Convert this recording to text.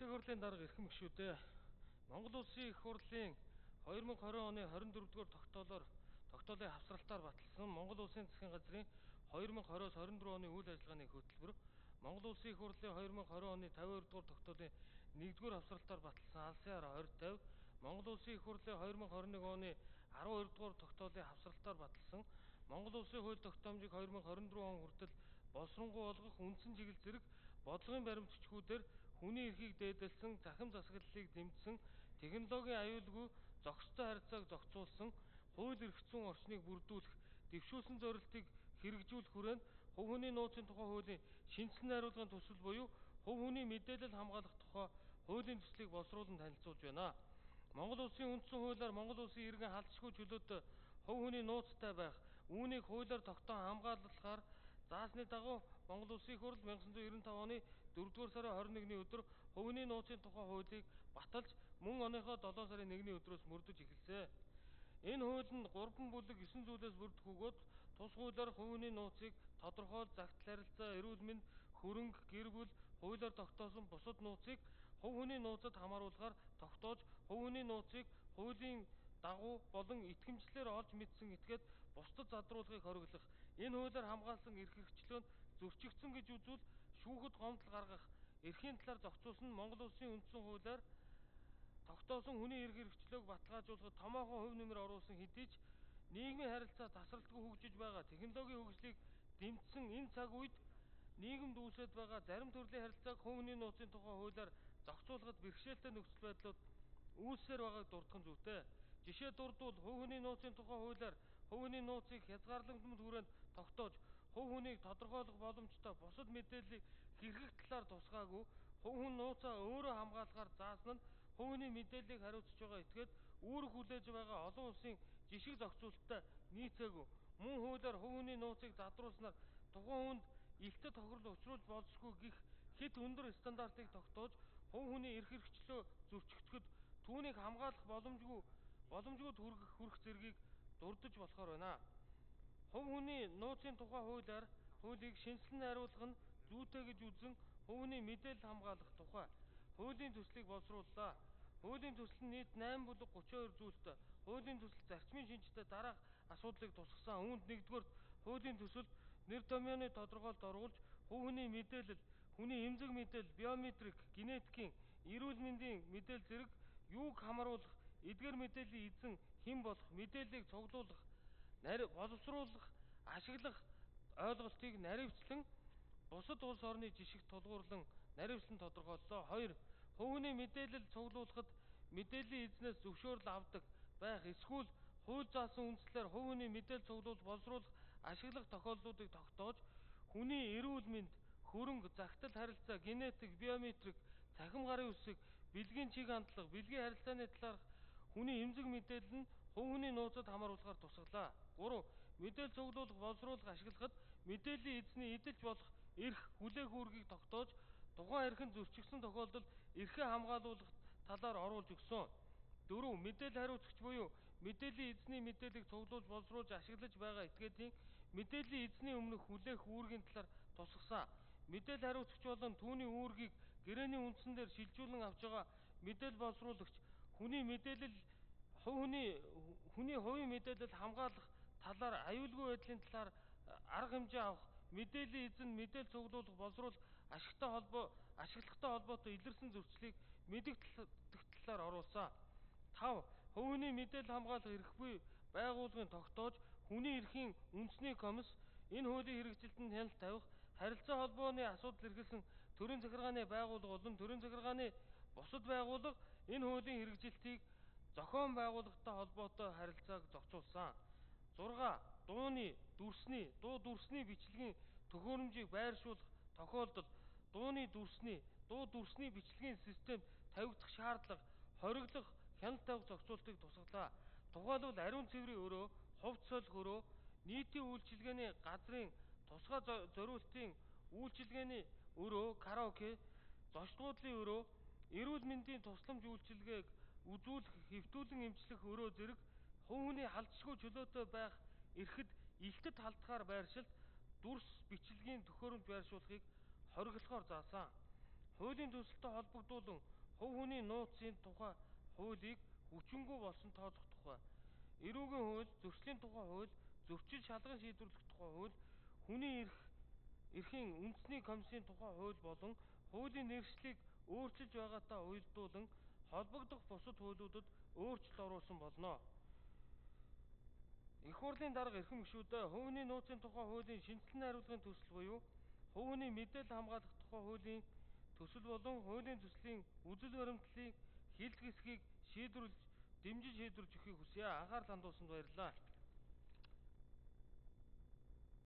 Их хурлын дарга эрхэм гишүүдээ Монгол Улсын их хурлын 2020 оны 24 дугаар тогтоолоор тогтоолын хавсралтаар баталсан Монгол Улсын засгийн газрын 2020-с 24 оны үйл ажиллагааны хөтөлбөр Монгол Улсын их хурлын 2020 оны 52 дугаар тогтоолын 1-р хавсралтаар баталсан алсын хараа 2050 Монгол Улсын их хурлын 2021 оны 12 дугаар тогтоолын хавсралтаар баталсан Монгол Улсын хууль тогтоомжийг 2024 он хүртэл боловсронгуй болгох үндсэн чиглэл зэрэг бодлогын баримт бичгүүдээр хүний эрхийг дээдэлсэн, захим засаглалыг дэмжсэн, технологийн аюулгүй зохистой харьцааг зохицуулсан, хууль эрх зүйн орчныг бүрдүүлэх, дэвшүүлсэн зорилтыг хэрэгжүүлэх хүрээнд хувь хүний нууцын тухай хуулийн шинжилсэн найруулгын төсөл буюу хувь хүний мэдээлэл хамгаалах тухай хуулийн төслийг боловсруулан танилцуулж байна. Монгол Улсын үндсэн хуулиар Монгол Улсын иргэн халдшгүй чөлөөтэй хувь хүний нууцтай байх, үүнийг хуулиар тогтоон хамгаалахаар заасны дагуу Монгол Улсын хурл 1995 оны 4-р сарын 21-ний өдөр хувийн нууцын тухай хуулийг баталж мөн оныхоо 7 сарын 1-ний өдрөөс мөрдөж эхэлсэн. Энэ хууль нь 3 бүлэг 9 зүйлээс бүрдэх бөгөөд тус хуулиар хувийн нууцыг тодорхойл загтал харилцаа, эрүүл мэнд, хөрөнгө, гэр бүл, хуулиар тогтоосон бусад нууцыг хувь хүний нууцад хамааруулахаар тогтоож хувийн нууцыг хуулийн дагуу болон итгэмжлэлээр олж мэдсэн этгээд бусдад задруулахыг хориглох. Энэ хуулиар хамгаалсан эрх хэрэгчлөөнд зөрчигдсөн гэж үзвэл шүүхэд гомдол гаргах, эрхийн талаар зохицуулсан Монгол Улсын үндсэн хуулиар тогтоосон хүний эрх хэрэгчлөөг баталгаажуулахад томоохон хувь нэмэр оруулсан хэдий ч нийгмийн харилцаа тасралтгүй хөгжиж байгаа технологийн хөгжлийг дэмжсэн энэ цаг үед нийгэмд үүсэж байгаа зарим төрлийн харилцааг хувийн нууцын тухай хуулиар зохицуулахад бэрхшээлтэй нөхцөл байдлууд үүссээр байгааг дурдах нь зүйтэй. Жишээ дурдвал хүний нууцын тухай хуулиар хүний нууцыг хязгаарлагдмал хүрээнд тогтоож хувь хүнийг тодорхойлох боломжтой бусад мэдээллийг хэрэгэх талаар тусгаагүй. Хувь хүн нууцаа өөрөө хамгаалахаар заасан нь хувь хүний мэдээллийг хариуцж байгаа. Этгээд үүрэг хүлээж байгаа олон улсын жишг зохицуулалттай нийцээгүй. Мөн хуулиар хувь хүний нууцыг задруулснаар тухайн хүнд илтэд тохирол учруулж болзошгүй гих хэд өндөр стандартыг тогтоож хувь хүний эрх хэрэгчлөө зөрчигдөхөд түүнийг хамгаалах боломжгүй боломжгүй хүрэх зэргийг дурдж болохоор байна. Хувь хүний нууцын тухай хуулиар хуулийг шинжилэн найруулах нь зүйтэй гэж үзэн хувийн мэдээлэл хамгаалах тухай хуулийн төслийг боловсрууллаа. Хуулийн төсөл нь нийт 8 бүлэг 32 зүйлтэй. Хуулийн төсөл зарчмын шинжтэй дараах асуудлыг тусгасан. Үүнд нэгдүгээр хуулийн төсөлд нэр томьёоны тодорхойлолт оруулж хувийн мэдээлэл, хүний эмзэг мэдээлэл, биометрик, генетикийн, эрүүл мэндийн мэдээлэл зэрэг юуг хамруулах эдгээр мэдээллийн эзэн хэн болох мэдээллийг цуглуулах, боловсруулах, ашиглах ойлголтыг наривчлан бусад улс орны жишгт тулгуурлан наривчлан тодорхойллоо. 2. Хувийн мэдээлэл цуглуулахад мэдээллийн эзнээс зөвшөөрөл авдаг байх эсвэл хууль заасан үндслээр хувийн мэдээлэл цуглуулж боловсруулах, ашиглах тохиолдлуудыг тогтоож хүний эрүүл мэнд, хөрөнгө, загтал харилцаа, генетик, биометрик, цахим гарын үсэг, бэлгийн чиг хандлага, бэлгийн харилцааны талаарх Хүний эмзэг мэдээлэл нь хувь хүний нууцад хамааруулахаар тусгалаа. 3. Мэдээлэл цуглуулах, боловсруулах, ашиглахад мэдээллийн эзний эдэлж болох эрх, хүлээх үүргийг тогтоож тухайн эрх нь зөрчигдсөн тохиолдолд эрхээ хамгаалуулах талаар оруулж өгсөн. 4. Мэдээлэл хариуцагч буюу мэдээллийн эзний мэдээллийг цуглуулж боловсруулж ашиглаж байгаа этгээдийн мэдээллийн эзний өмнөх хүлээх үүргийн талаар тусгасан. Мэдээлэл хариуцагч болон түүний үүргийг гэрээний үндсэн дээр шилжүүлэн авч байгаа мэдээлэл боловсруулагч хүний мэдээлэл хувь хүний хүний хувийн мэдээлэл хамгаалах талаар аюулгүй байдлын талаар арга хэмжээ авах мэдээллийн эзэн мэдээлэл цуглуулах боловсруулах ашигтай холбоо ашиглахтай холбоотой илэрсэн зөрчлийг мэдэгдэх талаар оруулсан. 5. Хувийн мэдээлэл хамгаалах эрхгүй байгууллагын тогтоож хүний эрхийн үндэсний комисс энэ хуулийн хэрэгжилтэнд хяналт тавих харилцаа холбооны асуудал эргэлсэн төрийн захиргааны байгууллага болон төрийн захиргааны бусад байгууллага энэ хуулийн хэрэгжилтийг зохион байгуулалттай холбоотой харилцааг зохицуулсан. 6. Дууны, дүрсний, дуу дүрсний бичлэгийн төхөөрөмжийг байршуулах тохиолдолд дууны дүрсний, дуу дүрсний бичлэгийн системд тавигдах шаардлага, хориглох, хяналт тавих зохицуултыг тусгалаа. Тухайлбал ариун цэврийн өрөө, хувцс солих өрөө, нийтийн үйлчилгээний газрын тусгай зориултын үйлчилгээний өрөө, караоке, зочдгуудлын өрөө, эрүүл мэндийн тусламж үйлчилгээг үзүүлэх, хэвтүүлэн эмчлэх өрөө зэрэг хувь хүний халдшгүй чөлөөтэй байх эрхэд илтэд халдахаар байршилт дүрс бичлэгийн төхөөрөмж байршуулахыг хориглохоор заасан. хуулийн төсөлтөд холбогдуулан хувь хүний нууцын тухай хуулийг хүчингүй болсон тооцох тухай, эрүүгийн хууль, зөрчлийн тухай хууль, зөрчил шалган шийдвэрлэх тухай хууль, хүний эрх эрхийн үндэсний комиссийн тухай хууль болон хуулийн нэршлиг өөрчилж байгаатай уялдуулан холбогдох бусад хуулиудад өөрчлөлт оруулсан болно. Их хурлын дарга эрхэм гишүүдээ хувийн нууцын тухай хуулийн шинжилсэн найруулгын төсөл буюу хүний мэдээлэл хамгаалах тухай хуулийн төсөл болон хуулийн төслийн үзэл баримтлалын хил хэсгийг шийдвэрлэж дэмжиж шийдвэрлэж өгөхийг хүсье. Анхаарал хандуулсанд баярлалаа.